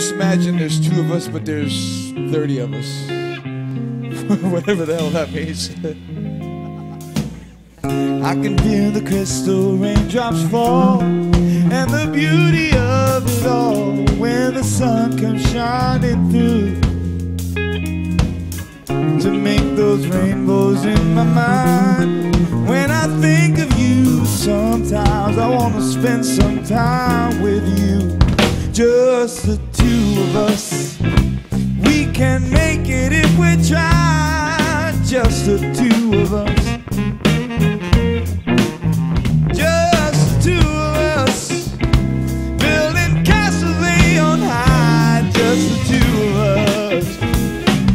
just imagine there's two of us, but there's 30 of us. Whatever the hell that means. I can hear the crystal raindrops fall and the beauty of it all when the sun comes shining through to make those rainbows in my mind. When I think of you, sometimes I want to spend some time with you, just the two of us. We can make it if we try, just the two of us. Just the two of us building castles on high. Just the two of us,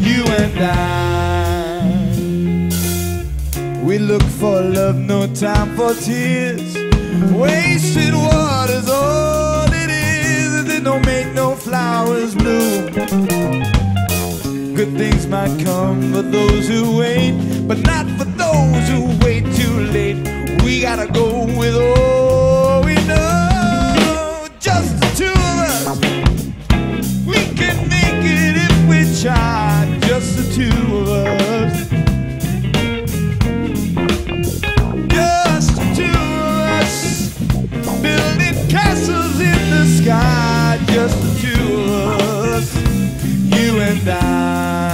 you and I. We look for love, no time for tears. Wasted water's all don't make no flowers bloom. Good things might come for those who wait, but not for those who wait too late. We gotta go with all and I.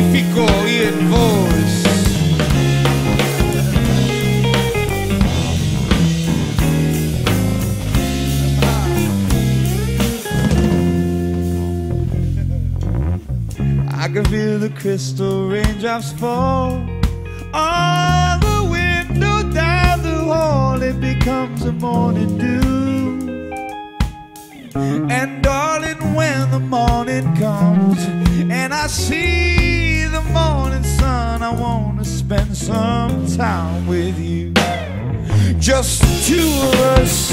Magnifico in voice. I can feel the crystal raindrops fall on the window down the hall. It becomes a morning dew. And darling, when the morning comes and I see time with you. Just two of us,